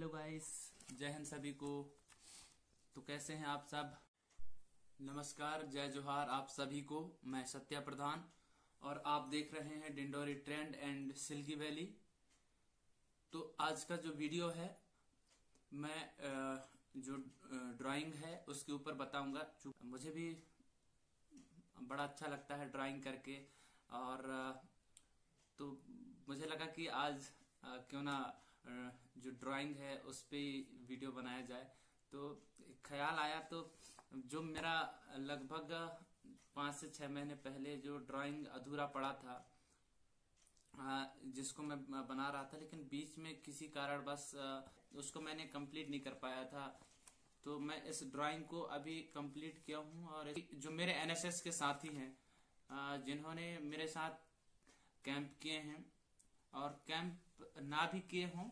Hello guys जय हिंद सभी को। तो कैसे हैं आप सब? नमस्कार, जय जोहार आप सभी को। मैं सत्या प्रधान और आप देख रहे हैं Dindori trend and silky valley. तो आज का जो वीडियो है, मैं जो ड्राइंग है, उसके ऊपर बताऊँगा। मुझे भी बड़ा अच्छा लगता है ड्राइंग करके और तो मुझे लगा कि आज क्यों ना जो ड्राइंग है, उस पर वीडियो बनाया जाए। तो ख्याल आया तो जो मेरा लगभग पाँच से छह महीने पहले जो ड्राइंग अधूरा पड़ा था जिसको मैं बना रहा था, लेकिन बीच में किसी कारण बस उसको मैंने कंप्लीट नहीं कर पाया था। तो मैं इस ड्राइंग को अभी कंप्लीट किया हूँ और जो मेरे एनएसएस के साथी हैं जिन्होंने मेरे साथ कैंप किए हैं और कैंप ना भी किए हों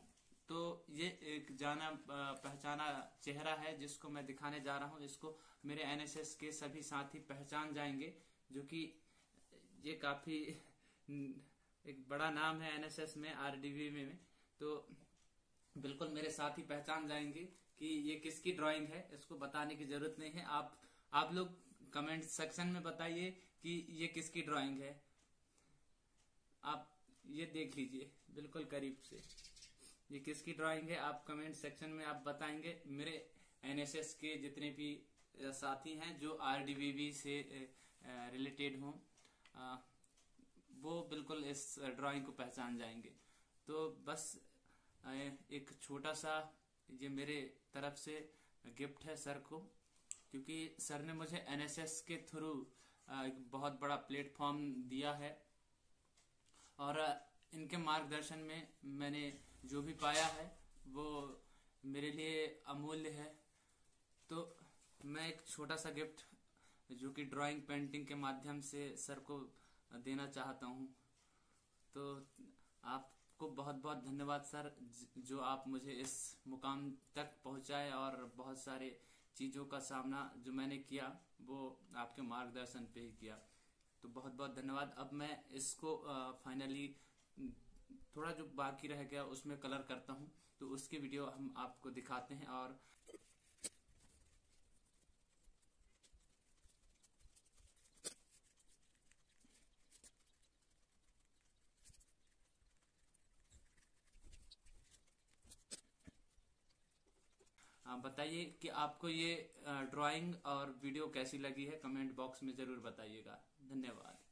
तो ये एक जाना पहचाना चेहरा है जिसको मैं दिखाने जा रहा हूँ इसको मेरे एनएसएस के सभी साथी पहचान जाएँगे, जो कि ये काफ़ी एक बड़ा नाम है एनएसएस में आरडीवी में तो बिल्कुल मेरे साथी पहचान जाएँगे कि ये किसकी ड्राइंग है, इसको बताने की ज़रूरत नहीं है। आप आप लोग कमेंट सेक्शन में बताइए कि ये किसकी ड्राइंग है। आप ये देख लीजिए, बिल्कुल करीब से। ये किसकी ड्राइंग है? आप कमेंट सेक्शन में आप बताएँगे। मेरे एनएसएस के जितने भी साथी हैं जो आरडीवीवी से रिलेटेड हों वो बिल्कुल इस ड्राइंग को पहचान जाएँगे। तो बस एक छोटा सा ये मेरे तरफ़ से गिफ्ट है सर को, क्योंकि सर ने मुझे एनएसएस के थ्रू एक बहुत बड़ा प्लेटफॉर्म दिया है। और इनके मार्गदर्शन में मैंने जो भी पाया है, वो मेरे लिए अमूल्य है। तो मैं एक छोटा सा गिफ्ट, जो कि ड्राइंग पेंटिंग के माध्यम से सर को देना चाहता हूँ। तो आपको बहुत बहुत धन्यवाद सर जो आप मुझे इस मुकाम तक पहुँचाए और बहुत सारे चीज़ों का सामना जो मैंने किया, वो आपके मार्गदर्शन पे ही किया। तो बहुत बहुत धन्यवाद। अब मैं इसको फाइनली थोड़ा जो बाकी रह गया उसमें कलर करता हूँ। तो उसकी वीडियो हम आपको दिखाते हैं और बताइए कि आपको ये ड्राइंग और वीडियो कैसी लगी है? कमेंट बॉक्स में ज़रूर बताइएगा। धन्यवाद।